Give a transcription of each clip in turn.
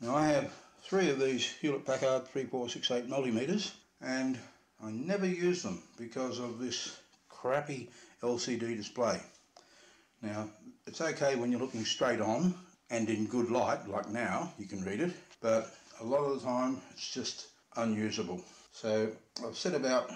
Now I have three of these Hewlett Packard 3468 multimeters and I never use them because of this crappy LCD display. Now it's okay when you're looking straight on and in good light like now you can read it but a lot of the time it's just unusable. So I've set about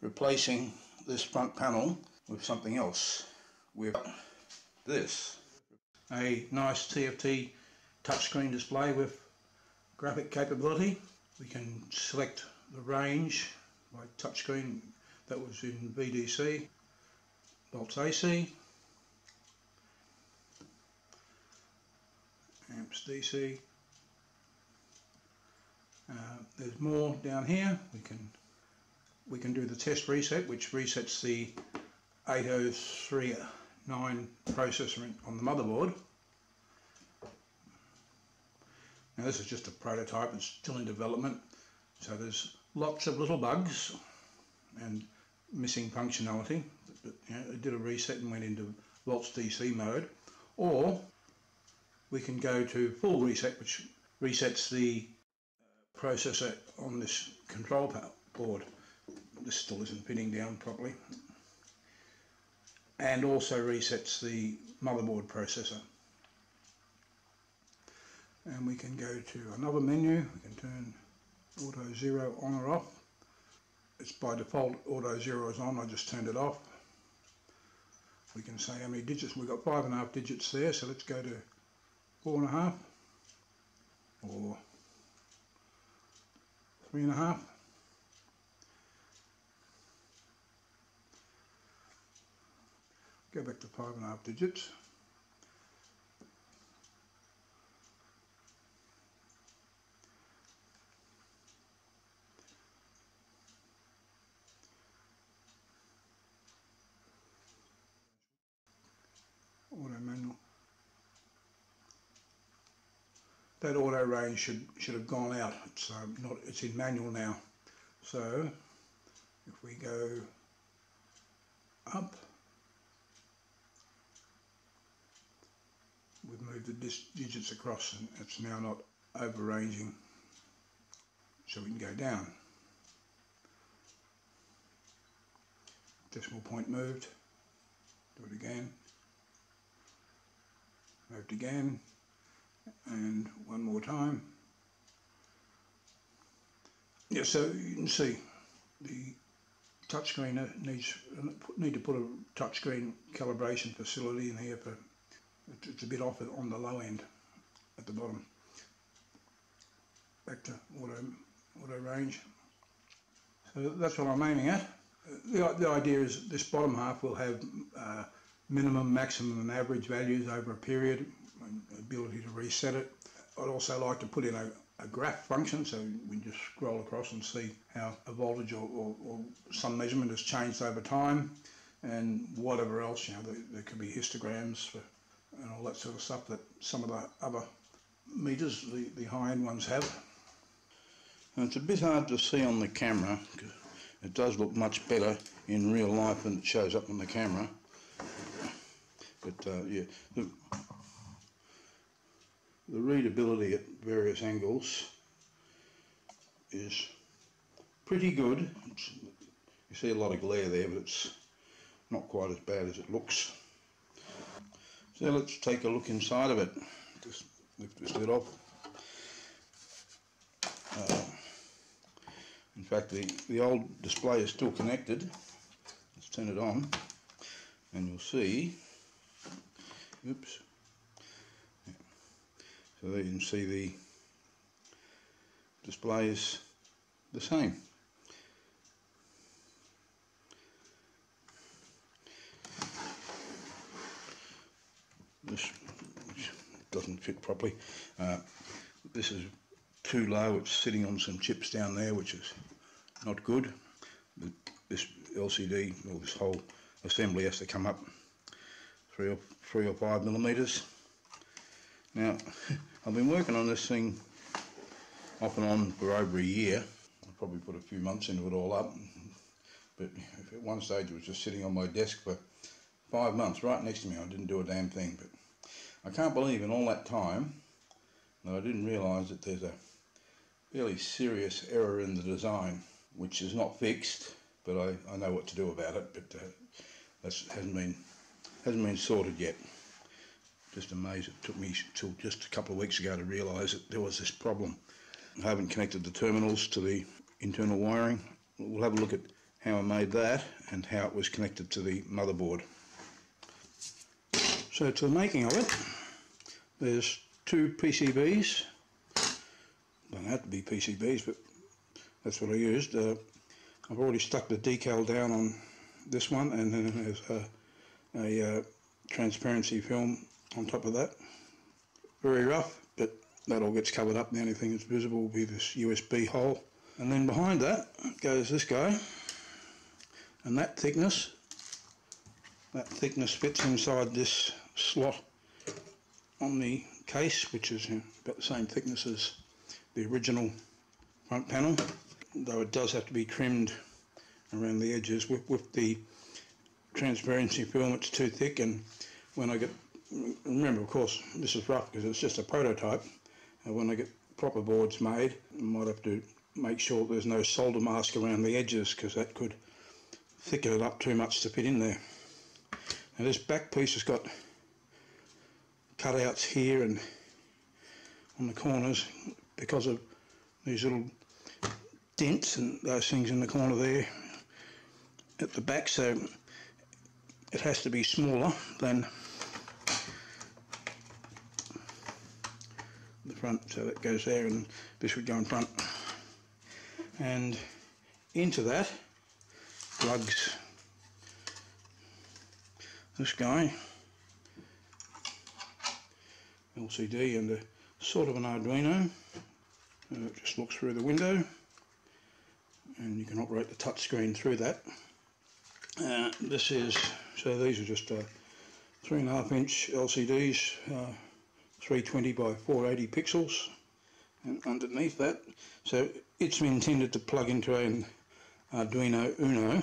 replacing this front panel with something else. With this. A nice TFT touchscreen display with graphic capability. We can select the range by touchscreen that was in VDC, volts AC, amps DC. Uh, there's more down here. We can we can do the test reset, which resets the 8039 processor on the motherboard. Now this is just a prototype, it's still in development, so there's lots of little bugs and missing functionality. But, you know, it did a reset and went into volts DC mode, or we can go to full reset, which resets the uh, processor on this control board. This still isn't pinning down properly. And also resets the motherboard processor. And we can go to another menu, we can turn auto zero on or off. It's by default auto zero is on, I just turned it off. We can say how many digits, we've got five and a half digits there, so let's go to four and a half or three and a half. Go back to five and a half digits auto that auto range should should have gone out. It's um, not it's in manual now. So if we go up we've moved the digits across and it's now not over ranging so we can go down. Decimal point moved. Do it again moved again and one more time yeah so you can see the touchscreen needs need to put a touchscreen calibration facility in here for it's a bit off on the low end at the bottom. Back to auto, auto range. So that's what I'm aiming at. The, the idea is this bottom half will have uh, minimum, maximum and average values over a period, ability to reset it. I'd also like to put in a, a graph function so we can just scroll across and see how a voltage or, or, or some measurement has changed over time and whatever else, you know, there, there could be histograms for and all that sort of stuff that some of the other meters, the, the high-end ones have. And it's a bit hard to see on the camera, it does look much better in real life than it shows up on the camera. But uh, yeah, the, the readability at various angles is pretty good. It's, you see a lot of glare there, but it's not quite as bad as it looks. So let's take a look inside of it. Just lift this lid off. Uh, in fact, the, the old display is still connected. Let's turn it on and you'll see, oops, so there you can see the display is the same. this doesn't fit properly. Uh, this is too low, it's sitting on some chips down there which is not good. This LCD, or this whole assembly has to come up three or, three or five millimetres. Now, I've been working on this thing off and on for over a year. I probably put a few months into it all up, but at one stage it was just sitting on my desk for five months right next to me. I didn't do a damn thing, but I can't believe in all that time that I didn't realise that there's a fairly serious error in the design which is not fixed but I, I know what to do about it but uh, that hasn't been hasn't been sorted yet. Just amazed it took me till just a couple of weeks ago to realise that there was this problem. I haven't connected the terminals to the internal wiring. We'll have a look at how I made that and how it was connected to the motherboard. So to the making of it there's two PCBs don't have to be PCBs but that's what I used. Uh, I've already stuck the decal down on this one and then there's a, a uh, transparency film on top of that. Very rough but that all gets covered up the only thing that's visible will be this USB hole. And then behind that goes this guy. And that thickness that thickness fits inside this slot on the case which is about the same thickness as the original front panel though it does have to be trimmed around the edges. With, with the transparency film it's too thick. And when I get remember of course this is rough because it's just a prototype. And when I get proper boards made I might have to make sure there's no solder mask around the edges because that could thicken it up too much to fit in there. Now this back piece has got cutouts here and on the corners because of these little dents and those things in the corner there at the back. So it has to be smaller than the front so that goes there and this would go in front. And into that plugs this guy LCD and a sort of an Arduino. Uh, it just looks through the window and you can operate the touch screen through that. Uh, this is so these are just uh, three and a half inch LCDs uh, 320 by 480 pixels. And underneath that so it's intended to plug into an Arduino Uno.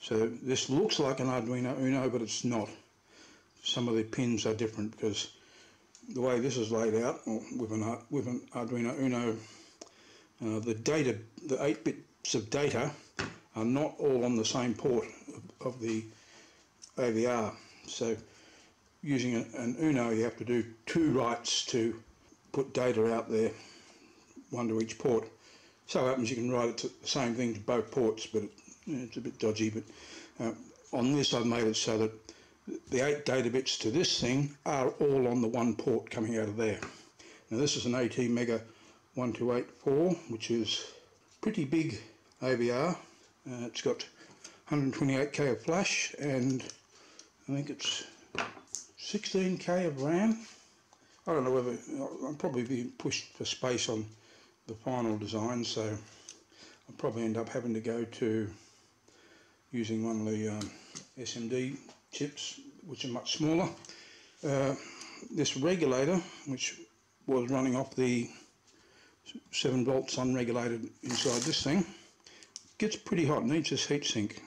So this looks like an Arduino Uno but it's not. Some of the pins are different because the way this is laid out with an, with an Arduino Uno uh, the data the 8 bits of data are not all on the same port of, the AVR so using an Uno you have to do two writes to put data out there one to each port. So happens you can write it to the same thing to both ports but it, it's a bit dodgy but uh, on this I've made it so that the eight data bits to this thing are all on the one port coming out of there. Now this is an ATmega 1284 which is pretty big AVR uh, it's got 128k of flash and I think it's 16k of RAM. I don't know whether I'm probably being pushed for space on the final design so I'll probably end up having to go to using one of the um, SMD chips which are much smaller. Uh, this regulator which was running off the 7 volts unregulated inside this thing gets pretty hot, needs this heatsink.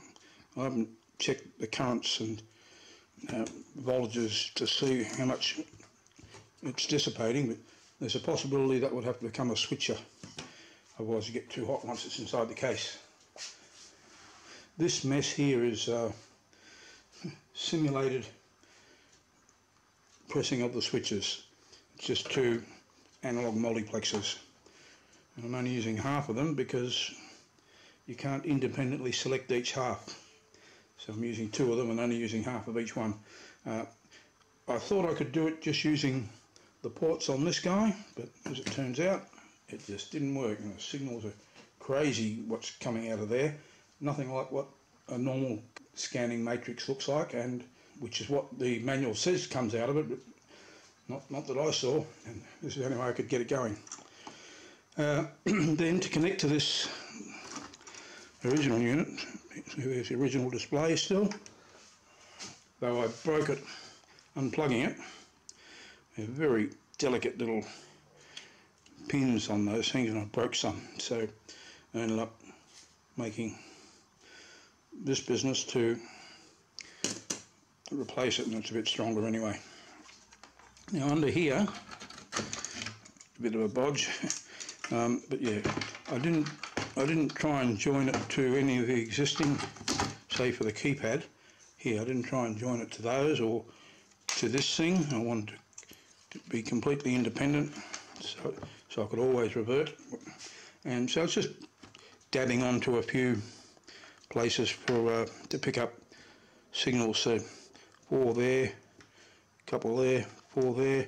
I haven't checked the currents and uh, voltages to see how much it's dissipating, but there's a possibility that would have to become a switcher, otherwise you get too hot once it's inside the case. This mess here is uh, simulated pressing of the switches. It's just two analog multiplexers and I'm only using half of them because you can't independently select each half. So I'm using two of them and only using half of each one. Uh, I thought I could do it just using the ports on this guy, but as it turns out, it just didn't work. And the signals are crazy what's coming out of there. Nothing like what a normal scanning matrix looks like, and which is what the manual says comes out of it, but not, not that I saw, and this is the only way I could get it going. Uh, then to connect to this original unit. There's the original display still. Though I broke it unplugging it. They're very delicate little pins on those things and I broke some. So I ended up making this business to replace it and it's a bit stronger anyway. Now under here a bit of a bodge. um, but yeah, I didn't I didn't try and join it to any of the existing, say for the keypad here, I didn't try and join it to those or to this thing. I wanted to be completely independent so, so I could always revert. And so it's just dabbing onto a few places for uh, to pick up signals. So four there, couple there, four there,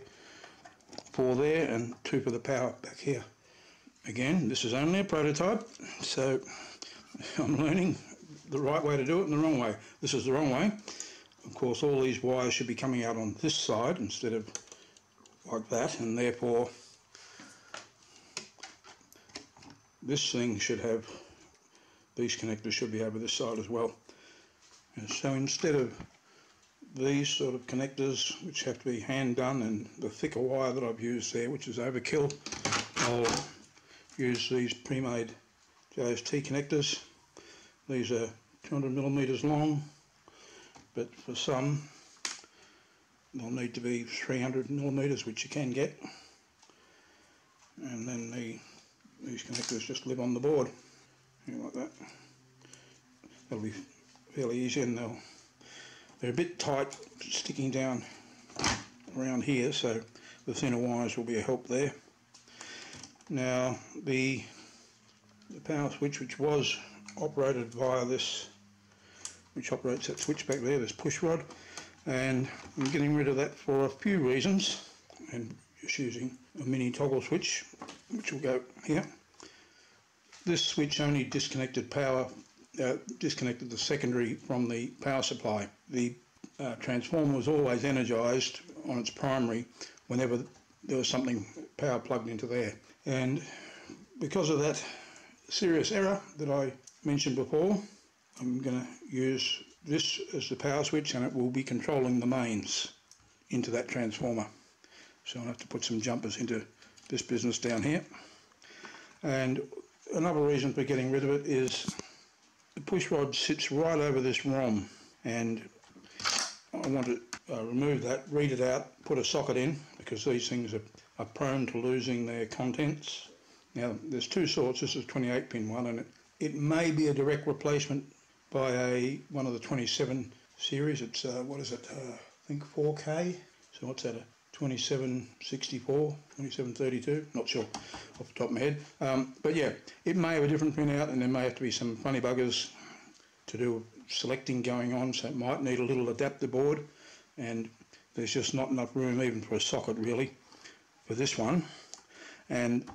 four there, and two for the power back here. Again, this is only a prototype, so I'm learning the right way to do it and the wrong way. This is the wrong way. Of course, all these wires should be coming out on this side instead of like that, and therefore this thing should have, these connectors should be over this side as well. And so instead of these sort of connectors, which have to be hand done, and the thicker wire that I've used there, which is overkill, I'll use these pre-made JST connectors. These are 200 millimeters long, but for some they'll need to be 300 millimeters, which you can get. And then the these connectors just live on the board, like that. That'll be fairly easy, and they'll they're a bit tight, sticking down around here, so the thinner wires will be a help there. Now the, the power switch which was operated via this, which operates that switch back there, this push rod, and I'm getting rid of that for a few reasons, and just using a mini toggle switch, which will go here. This switch only disconnected power, uh, disconnected the secondary from the power supply. The uh, transformer was always energised on its primary whenever there was something power plugged into there. And because of that serious error that I mentioned before, I'm going to use this as the power switch and it will be controlling the mains into that transformer. So I'll have to put some jumpers into this business down here. And another reason for getting rid of it is the push rod sits right over this ROM and I want to uh, remove that, read it out, put a socket in because these things are are prone to losing their contents. Now there's two sorts, this is 28 pin one and it, it may be a direct replacement by a one of the 27 series, it's uh, what is it, uh, I think 4K, so what's that, a 2764, 2732, not sure off the top of my head. Um, but yeah, it may have a different pin out and there may have to be some funny buggers to do selecting going on, so it might need a little adapter board and there's just not enough room even for a socket really for this one. And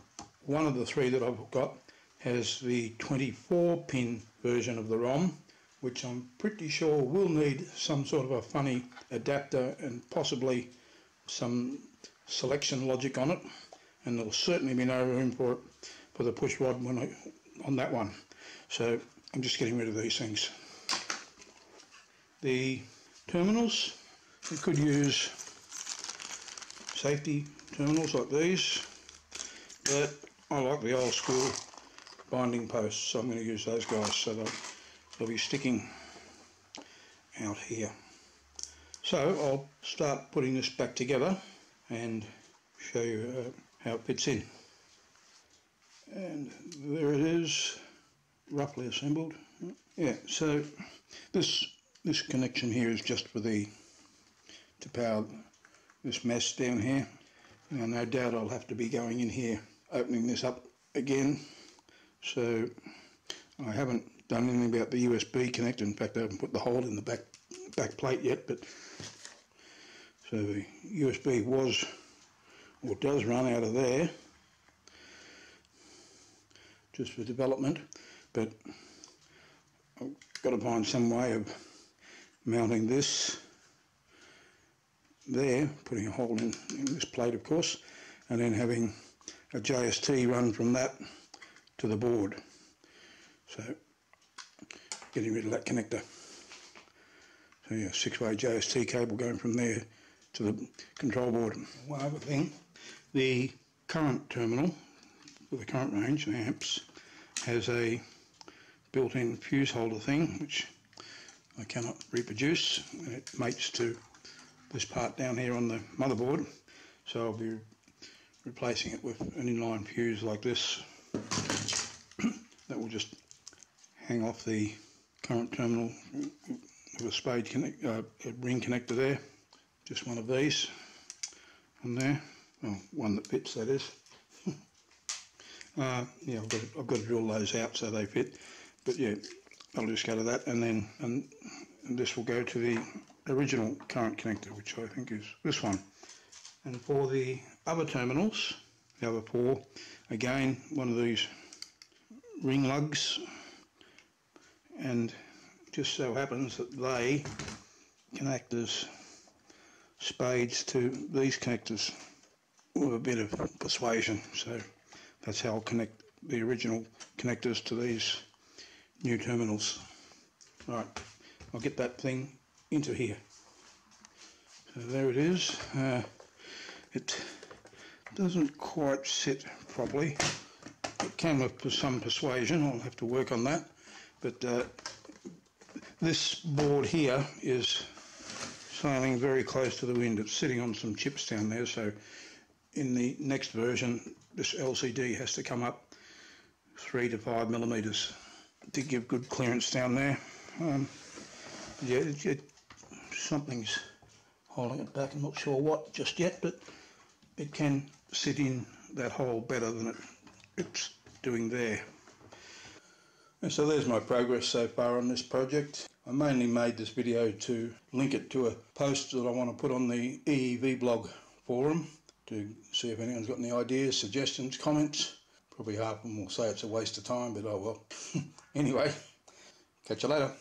one of the three that I've got has the 24 pin version of the ROM which I'm pretty sure will need some sort of a funny adapter and possibly some selection logic on it. And there'll certainly be no room for it for the push rod when I, on that one. So I'm just getting rid of these things. The terminals we could use safety terminals like these. But I like the old school binding posts so I'm going to use those guys so they'll, they'll be sticking out here. So I'll start putting this back together and show you uh, how it fits in. And there it is roughly assembled. Yeah so this this connection here is just for the to power this mess down here now no doubt I'll have to be going in here opening this up again. So I haven't done anything about the USB connector in fact I haven't put the hole in the back back plate yet but so the USB was or does run out of there just for development but I've got to find some way of mounting this there, putting a hole in, in this plate of course, and then having a JST run from that to the board. So getting rid of that connector. So yeah, six-way JST cable going from there to the control board. One other thing, the current terminal for the current range, the amps, has a built-in fuse holder thing which I cannot reproduce and it mates to this part down here on the motherboard. So I'll be replacing it with an inline fuse like this that will just hang off the current terminal with a spade connect, uh, a ring connector there. Just one of these on there. Well one that fits that is. Uh, yeah I've got, to, I've got to drill those out so they fit. But yeah I'll just go to that and then and, and this will go to the original current connector which I think is this one. And for the other terminals the other four again one of these ring lugs. And just so happens that they connect as spades to these connectors with a bit of persuasion. So that's how I'll connect the original connectors to these new terminals. Right I'll get that thing into here. So there it is. Uh, it doesn't quite sit properly. It can with some persuasion. I'll have to work on that. But uh, this board here is sailing very close to the wind. It's sitting on some chips down there, so in the next version, this LCD has to come up three to five millimeters to give good clearance down there. Um, yeah, it, it, something's holding it back. I'm not sure what just yet, but it can sit in that hole better than it, it's doing there. And so there's my progress so far on this project. I mainly made this video to link it to a post that I want to put on the EEVblog forum to see if anyone's got any ideas, suggestions, comments. Probably half of them will say it's a waste of time, but oh well. anyway, catch you later.